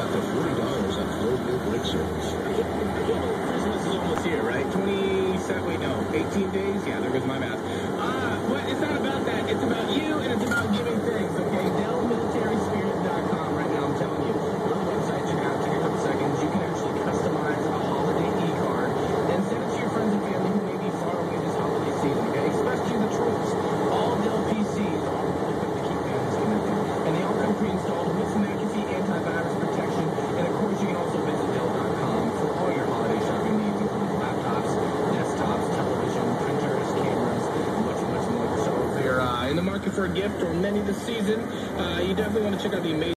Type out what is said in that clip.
up to $40 on four-wheel service. Christmas is almost here, right? 27, wait, no, 18 days? Yeah, there goes my math. in the market for a gift or many this season, uh, you definitely want to check out the amazing.